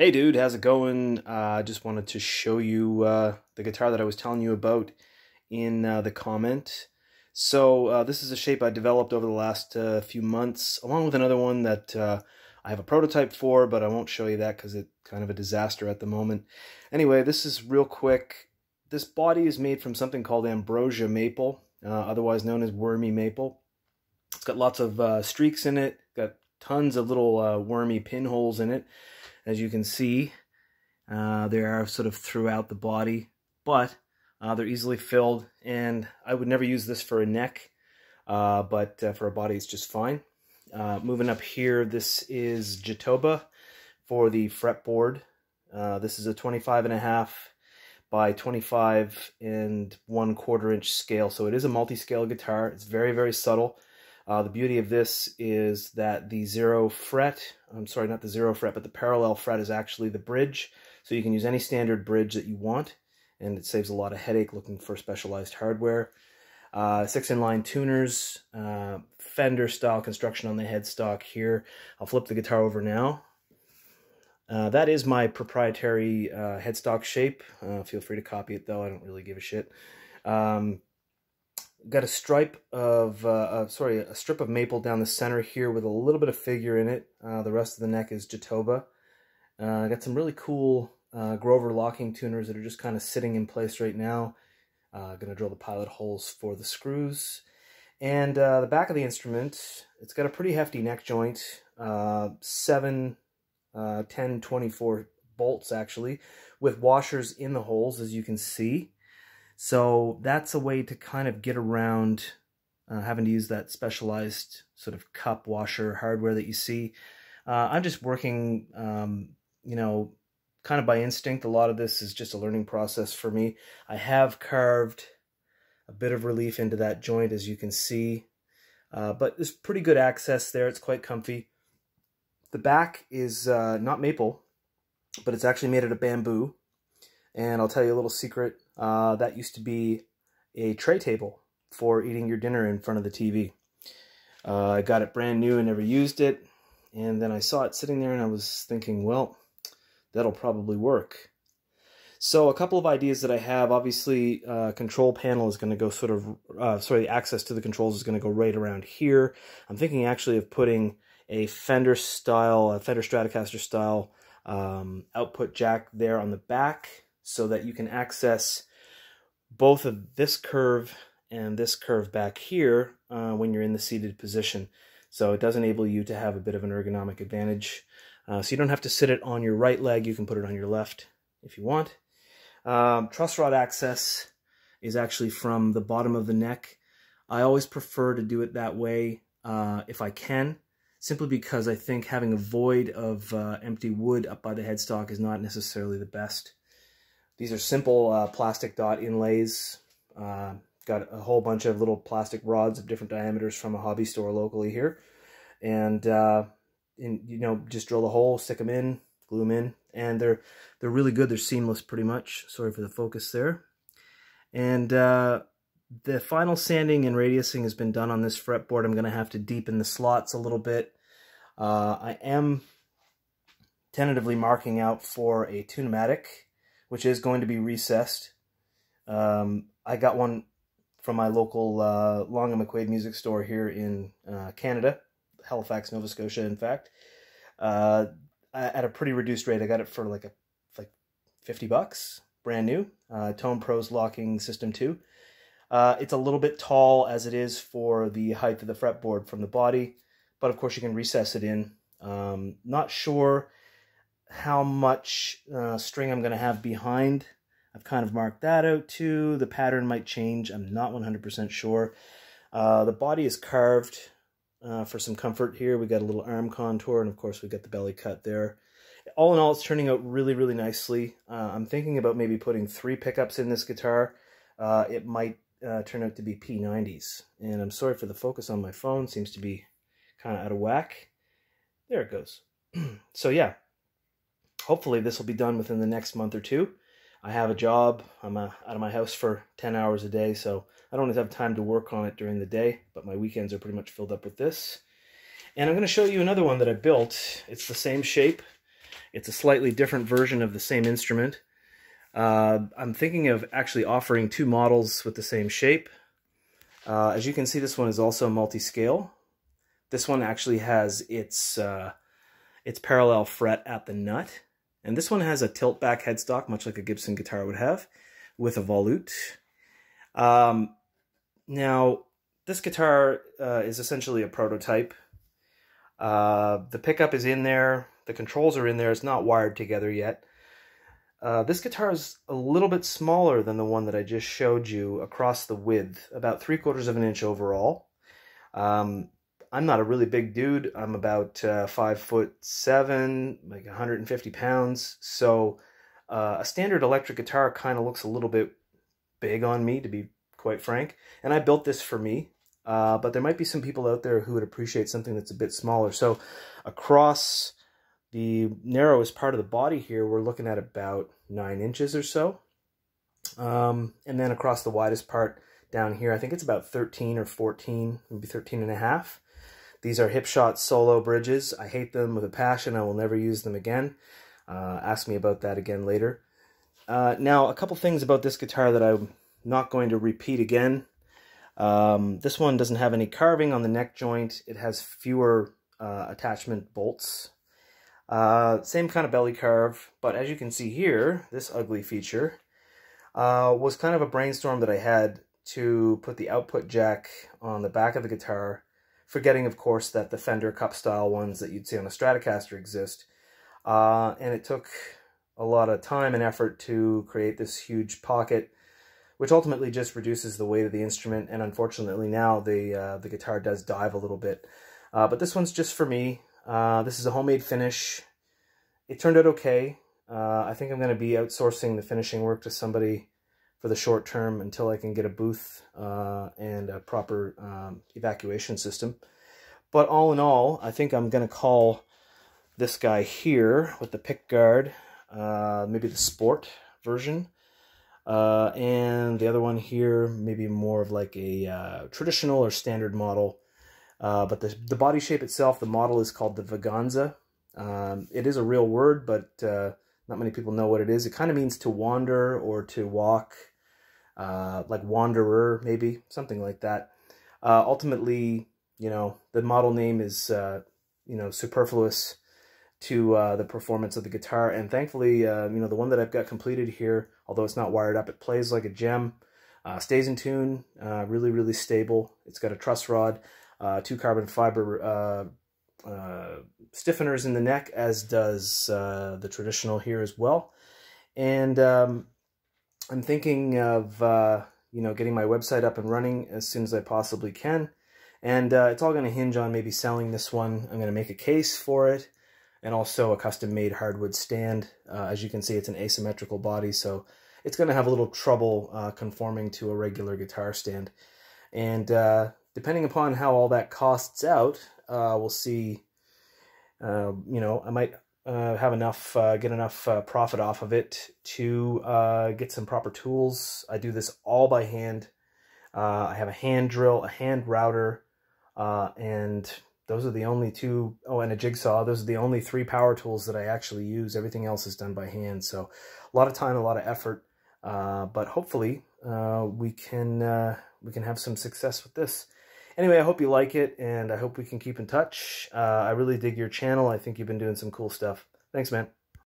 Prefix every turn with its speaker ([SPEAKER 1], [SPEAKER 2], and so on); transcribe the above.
[SPEAKER 1] Hey dude, how's it going? Uh, I just wanted to show you uh, the guitar that I was telling you about in uh, the comment. So uh, this is a shape I developed over the last uh, few months, along with another one that uh, I have a prototype for, but I won't show you that because it's kind of a disaster at the moment. Anyway, this is real quick. This body is made from something called ambrosia maple, otherwise known as wormy maple. It's got lots of streaks in it, got tons of little wormy pinholes in it as you can see. Uh, they are sort of throughout the body, but uh, they're easily filled, and I would never use this for a neck, uh, but uh, for a body it's just fine. Uh, moving up here, this is Jatoba for the fretboard. Uh, this is a 25 and a half by 25 and one quarter inch scale, so it is a multi-scale guitar. It's very, very subtle. Uh, the beauty of this is that the zero fret, I'm sorry, not the zero fret, but the parallel fret is actually the bridge. So you can use any standard bridge that you want, and it saves a lot of headache looking for specialized hardware. Uh, six inline tuners, uh, Fender style construction on the headstock here. I'll flip the guitar over now. Uh, that is my proprietary uh, headstock shape. Uh, feel free to copy it though, I don't really give a shit. Um, got a stripe of, uh, uh, sorry, a strip of maple down the center here with a little bit of figure in it. Uh, the rest of the neck is Jatoba. Uh, got some really cool uh, Grover locking tuners that are just kind of sitting in place right now. Uh, going to drill the pilot holes for the screws. And the back of the instrument, it's got a pretty hefty neck joint. 7, 10, 24 bolts actually, with washers in the holes as you can see. So that's a way to kind of get around uh, having to use that specialized sort of cup washer hardware that you see. Uh, I'm just working, um, you know, kind of by instinct. A lot of this is just a learning process for me. I have carved a bit of relief into that joint, as you can see. Uh, but there's pretty good access there. It's quite comfy. The back is uh, not maple, but it's actually made out of bamboo. And I'll tell you a little secret. Uh, that used to be a tray table for eating your dinner in front of the TV. Uh, I got it brand new and never used it. And then I saw it sitting there and I was thinking, well, that'll probably work. So a couple of ideas that I have, obviously, uh, control panel is going to go sort of, uh, sorry, access to the controls is going to go right around here. I'm thinking actually of putting a Fender style, a Fender Stratocaster style um, output jack there on the back so that you can access both of this curve and this curve back here uh, when you're in the seated position. So it does enable you to have a bit of an ergonomic advantage. Uh, so you don't have to sit it on your right leg. You can put it on your left if you want. Um, truss rod access is actually from the bottom of the neck. I always prefer to do it that way uh, if I can, simply because I think having a void of uh, empty wood up by the headstock is not necessarily the best. These are simple uh, plastic dot inlays. Uh, got a whole bunch of little plastic rods of different diameters from a hobby store locally here. And, uh, in, you know, just drill the hole, stick them in, glue them in. And they're, they're really good. They're seamless pretty much. Sorry for the focus there. And uh, the final sanding and radiusing has been done on this fretboard. I'm going to have to deepen the slots a little bit. Uh, I am tentatively marking out for a Tune-o-matic which is going to be recessed. Um, I got one from my local uh, Long and McQuade music store here in uh, Canada, Halifax, Nova Scotia, in fact, uh, at a pretty reduced rate. I got it for like a like fifty bucks, brand new. Uh, TonePros locking system two. Uh, it's a little bit tall as it is for the height of the fretboard from the body, but of course you can recess it in. Um, not sure how much uh, string I'm going to have behind. I've kind of marked that out too. The pattern might change. I'm not 100% sure. Uh, the body is carved uh, for some comfort here. We got a little arm contour, and of course we got the belly cut there. All in all, it's turning out really, really nicely. Uh, I'm thinking about maybe putting three pickups in this guitar. Uh, it might uh, turn out to be P90s. And I'm sorry for the focus on my phone. Seems to be kind of out of whack. There it goes. so yeah, hopefully this will be done within the next month or two. I have a job. I'm uh, out of my house for 10 hours a day, so I don't have time to work on it during the day, but my weekends are pretty much filled up with this. And I'm going to show you another one that I built. It's the same shape, It's a slightly different version of the same instrument. Uh, I'm thinking of actually offering two models with the same shape. Uh, as you can see, this one is also multi-scale. This one actually has its, uh, its parallel fret at the nut. And this one has a tilt back headstock, much like a Gibson guitar would have, with a volute. Um, now, this guitar uh, is essentially a prototype. Uh, the pickup is in there. The controls are in there. It's not wired together yet. Uh, this guitar is a little bit smaller than the one that I just showed you across the width, about three quarters of an inch overall. Um, I'm not a really big dude. I'm about uh, five foot seven, like 150 pounds. So uh, a standard electric guitar kind of looks a little bit big on me, to be quite frank. And I built this for me. Uh, but there might be some people out there who would appreciate something that's a bit smaller. So across the narrowest part of the body here, we're looking at about 9 inches or so. Um, and then across the widest part down here, I think it's about 13 or 14, maybe 13 and a half. These are Hipshot solo bridges. I hate them with a passion. I will never use them again. Uh, ask me about that again later. Uh, now, a couple things about this guitar that I'm not going to repeat again. Um, this one doesn't have any carving on the neck joint. It has fewer uh, attachment bolts. Uh, same kind of belly carve, but as you can see here, this ugly feature uh, was kind of a brainstorm that I had to put the output jack on the back of the guitar, forgetting, of course, that the Fender Cup style ones that you'd see on a Stratocaster exist. Uh, and it took a lot of time and effort to create this huge pocket which ultimately just reduces the weight of the instrument. And unfortunately now the, uh, the guitar does dive a little bit. Uh, but this one's just for me. Uh, this is a homemade finish. It turned out okay. Uh, I think I'm going to be outsourcing the finishing work to somebody for the short term until I can get a booth uh, and a proper um, evacuation system. But all in all, I think I'm going to call this guy here with the pick guard, uh, maybe the sport version. Uh, and the other one here, maybe more of like a uh, traditional or standard model. Uh, but the, the body shape itself, the model is called the Vaganza. Um, it is a real word, but uh, not many people know what it is. It kind of means to wander or to walk, uh, like wanderer, maybe, something like that. Uh, ultimately, you know, the model name is, uh, you know, superfluous to uh, the performance of the guitar. And thankfully, uh, you know, the one that I've got completed here, although it's not wired up, it plays like a gem, uh, stays in tune, uh, really, really stable. It's got a truss rod, uh, two carbon fiber uh, stiffeners in the neck, as does uh, the traditional here as well. And um, I'm thinking of, uh, you know, getting my website up and running as soon as I possibly can. And it's all going to hinge on maybe selling this one. I'm going to make a case for it and also a custom made hardwood stand. Uh, as you can see, it's an asymmetrical body, so it's going to have a little trouble uh, conforming to a regular guitar stand. And uh, depending upon how all that costs out, uh, we'll see, uh, you know, I might uh, have enough, get enough profit off of it to get some proper tools. I do this all by hand. I have a hand drill, a hand router, and those are the only two, oh, and a jigsaw. Those are the only three power tools that I actually use. Everything else is done by hand. So a lot of time, a lot of effort, uh, but hopefully uh, we can uh, we can have some success with this. Anyway, I hope you like it, and I hope we can keep in touch. Uh, I really dig your channel. I think you've been doing some cool stuff. Thanks, man.